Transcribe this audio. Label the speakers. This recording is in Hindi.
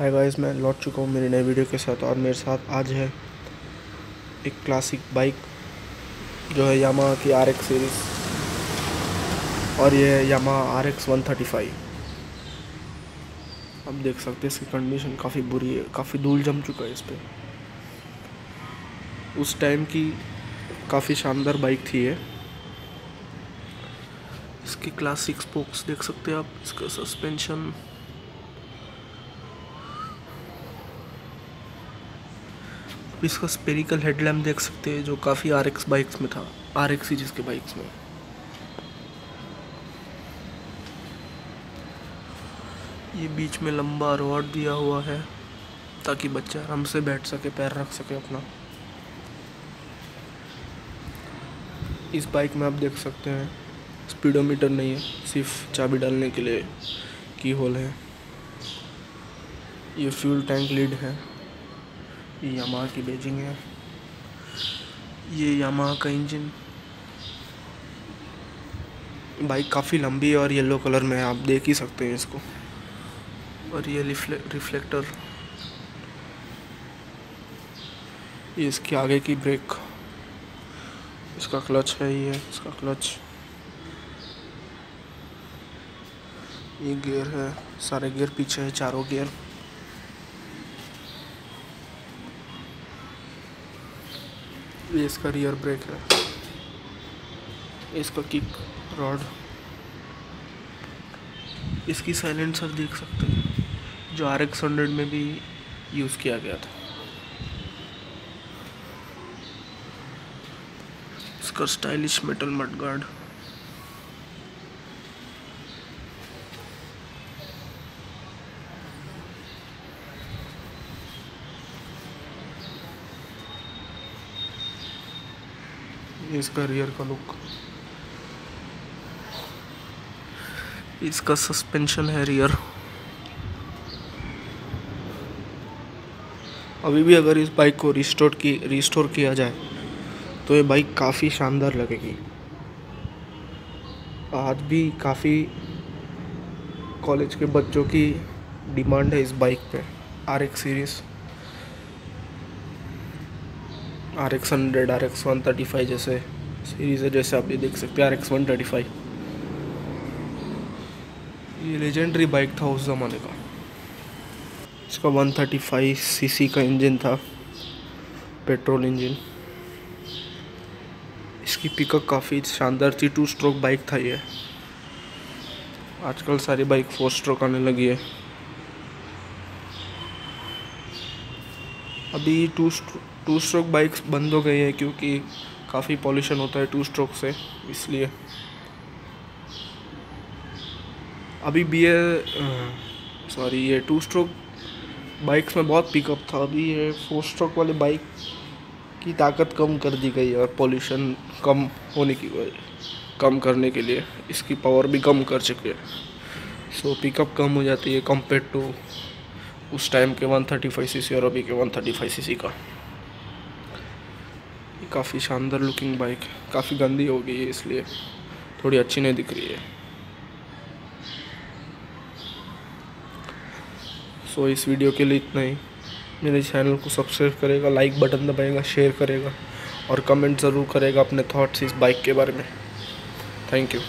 Speaker 1: हाय गाइस मैं लौट चुका हूँ मेरी नई वीडियो के साथ और मेरे साथ आज है एक क्लासिक बाइक जो है यामा की आर एक्स सीरीज़ और ये है Yamaha R X one thirty five अब देख सकते हैं इसकी कंडीशन काफ़ी बुरी है, काफ़ी धूल जम चुका है इस पर उस टाइम की काफ़ी शानदार बाइक थी ये। इसकी क्लासिक स्पोक्स देख सकते हैं आप, इसका सस्पेंशन इसका स्पेरिकल हेडलैम्प देख सकते हैं, जो काफ़ी आर एक्स बाइक्स में था। आर एक्स सीरीज़ के बाइक्स में। ये बीच में लंबा रॉड दिया हुआ है, ताकि बच्चा आराम से बैठ सके, पैर रख सके अपना। इस बाइक में आप देख सकते हैं स्पीडोमीटर नहीं है, सिर्फ़ चाबी डालने के लिए की होल है। ये फ्यूल टैंक लीड है। ये यामा की बेजिंग है। ये यामा का इंजन बाइक काफ़ी लंबी है और येलो कलर में आप देख ही सकते हैं इसको। और ये रिफ्लेक्टर ये इसके आगे की ब्रेक इसका क्लच है ये, इसका क्लच ये गियर है, सारे गियर पीछे है, चारों गियर ये इसका रियर ब्रेक है। इसका किक रॉड इसकी साइलेंसर देख सकते हैं, जो आर एक्स हंड्रेड में भी यूज़ किया गया था। इसका स्टाइलिश मेटल मड गार्ड इसका रियर का लुक इसका सस्पेंशन है रियर अभी भी अगर इस बाइक को रिस्टोर की रिस्टोर किया जाए तो ये बाइक काफ़ी शानदार लगेगी। आज भी काफ़ी कॉलेज के बच्चों की डिमांड है इस बाइक पे। R X series R X hundred R X one thirty five जैसे सीरीज़ है, जैसे आप ये देख सकते हैं R X one thirty five ये लेजेंडरी बाइक था उस ज़माने का। इसका one thirty five C C का इंजन था पेट्रोल इंजन इसकी पिकअप काफ़ी शानदार थी टू स्ट्रोक बाइक था ये। आजकल सारी बाइक फोर स्ट्रोक आने लगी है। अभी टू टू स्ट्रोक बाइक्स बंद हो गई है क्योंकि काफ़ी पॉल्यूशन होता है टू स्ट्रोक से, इसलिए। अभी बी सॉरी ये टू स्ट्रोक बाइक्स में बहुत पिकअप था। अभी ये फोर स्ट्रोक वाले बाइक की ताकत कम कर दी गई है और पॉल्यूशन कम होने की वजह, कम करने के लिए इसकी पावर भी कम कर चुके हैं। सो पिकअप कम हो जाती है कंपेयर टू उस टाइम के 135 सीसी और अभी के 135 सीसी का। काफ़ी शानदार लुकिंग बाइक है। काफ़ी गंदी हो गई है इसलिए। थोड़ी अच्छी नहीं दिख रही है। सो इस वीडियो के लिए इतना ही। मेरे चैनल को सब्सक्राइब करेगा लाइक बटन दबाएगा शेयर करेगा और कमेंट ज़रूर करेगा अपने थॉट्स इस बाइक के बारे में। Thank you